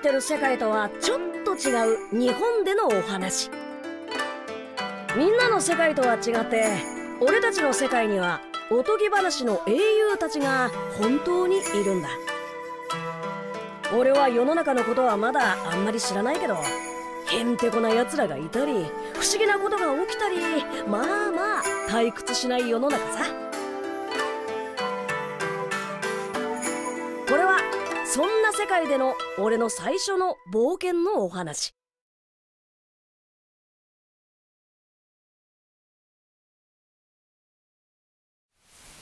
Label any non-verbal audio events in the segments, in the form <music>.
ってる世界とはちょっと違う日本でのお話。みんなの世界とは違って俺たちの世界にはおとぎ話の英雄たちが本当にいるんだ。俺は世の中のことはまだあんまり知らないけどへんてこな奴らがいたり不思議なことが起きたりまあまあ退屈しない世の中さ。そんな世界での俺の最初の冒険のお話。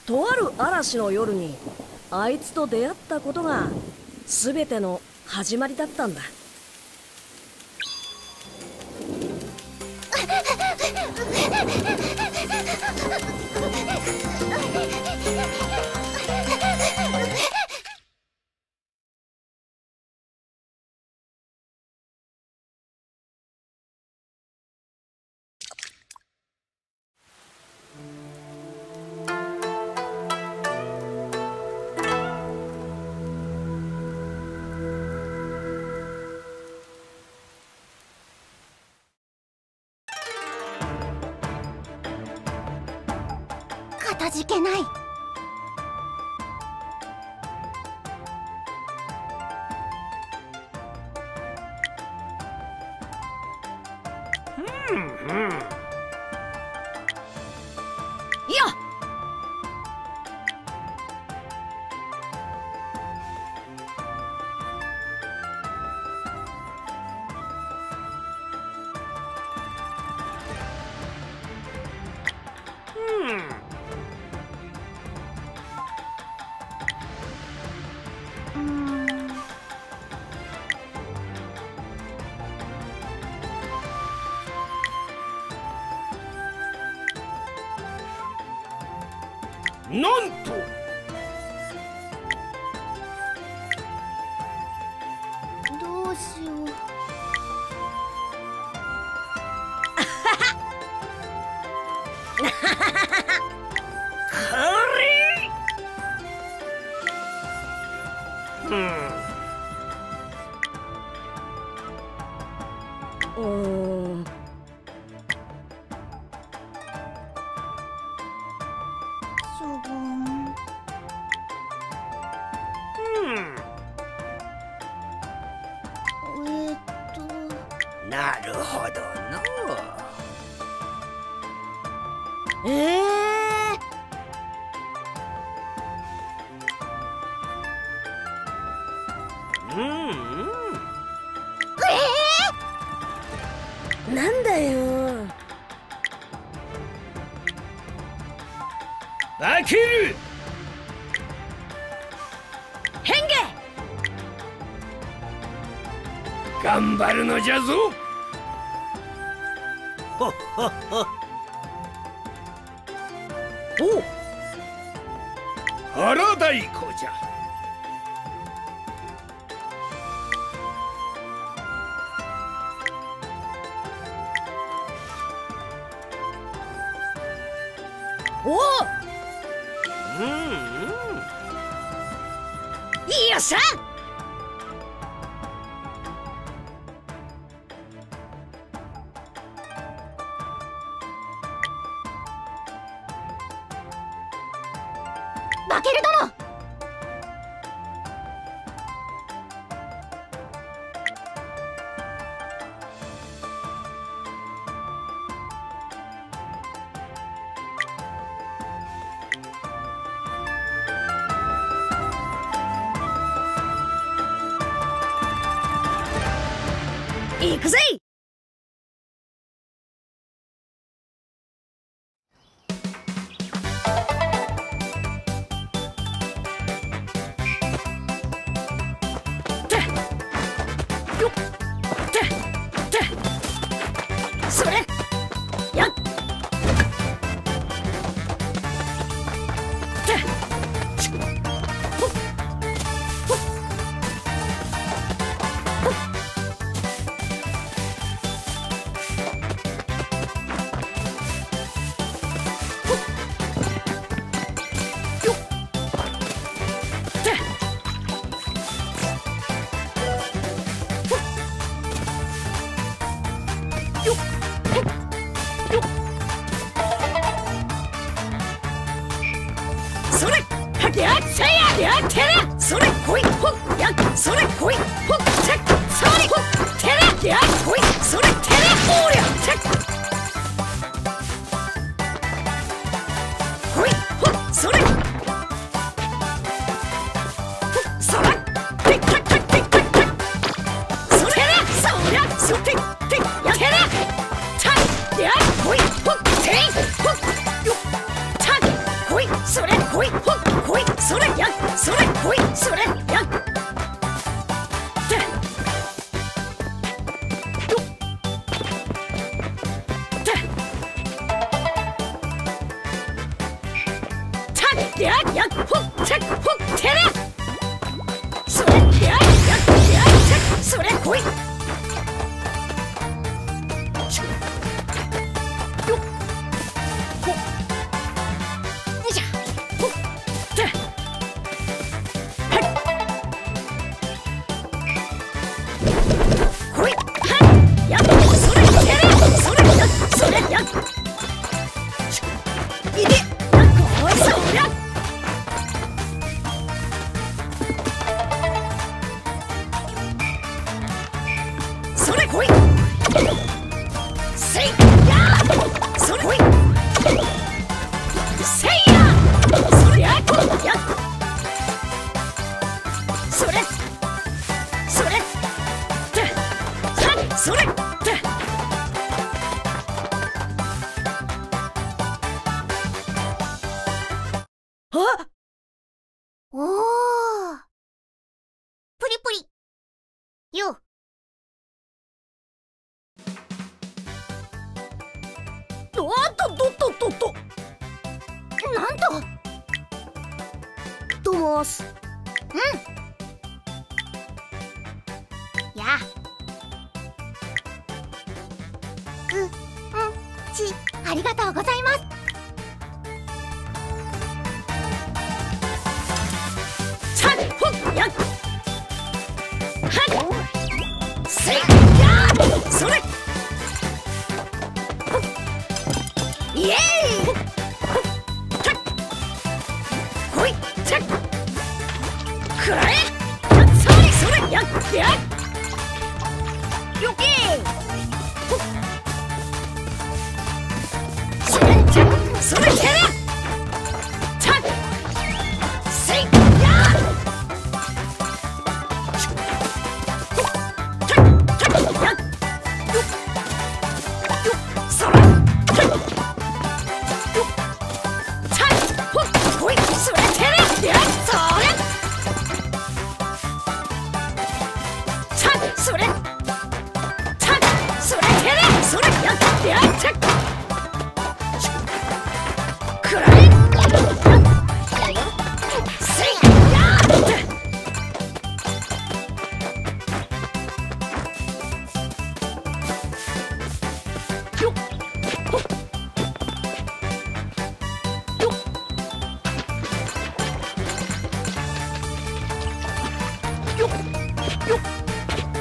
とある嵐の夜にあいつと出会ったことが全ての始まりだったんだ。か <laughs> たじけない。いやなんとなるほどの。ええうんうん。ー、なんだよ。化ける変化。頑張るのじゃぞ <laughs> おう。腹太鼓じゃ。おう。うんうん。よっしゃバケル殿行くぜ！はぎゃっちゃやぎゃてらそれこいほっやそれこいほっちゃっさわりほってらぎゃこいそれてらおりゃちゃっます。うん。や。ううん。ちありがとうございます。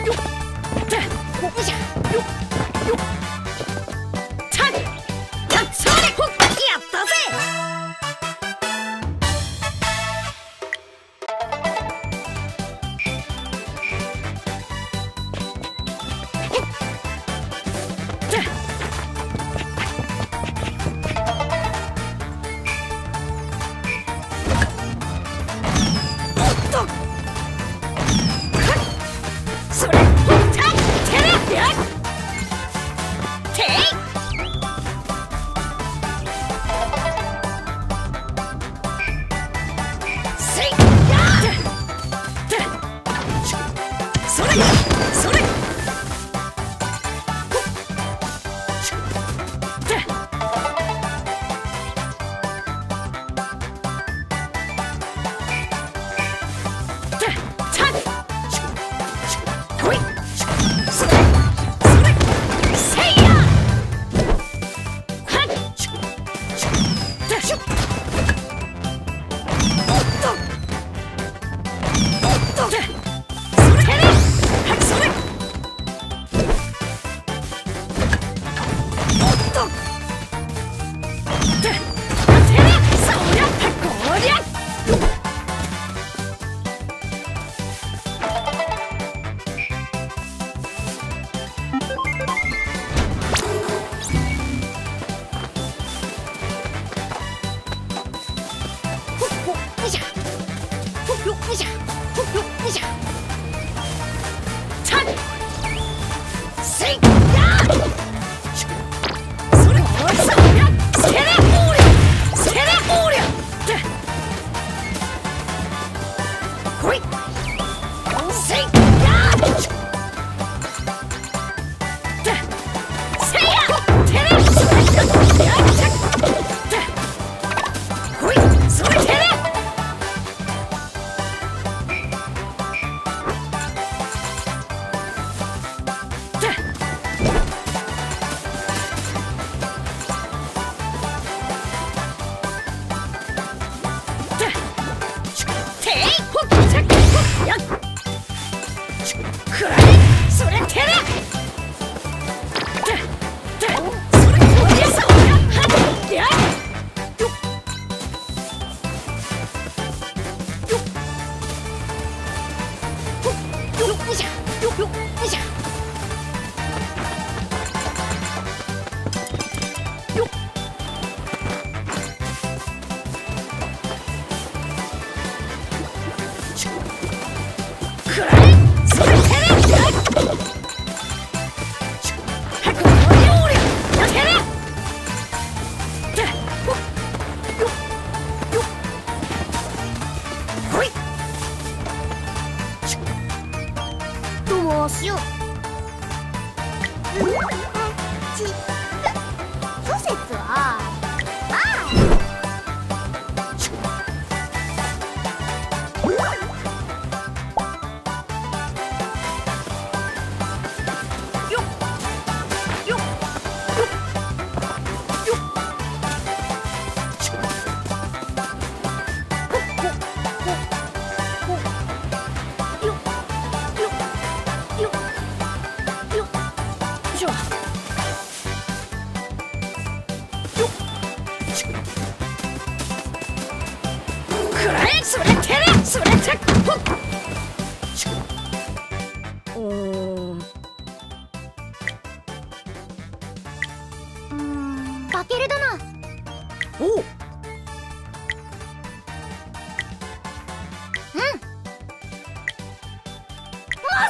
呦这我不下不对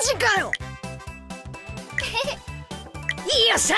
ジかよ。い <laughs> いよさ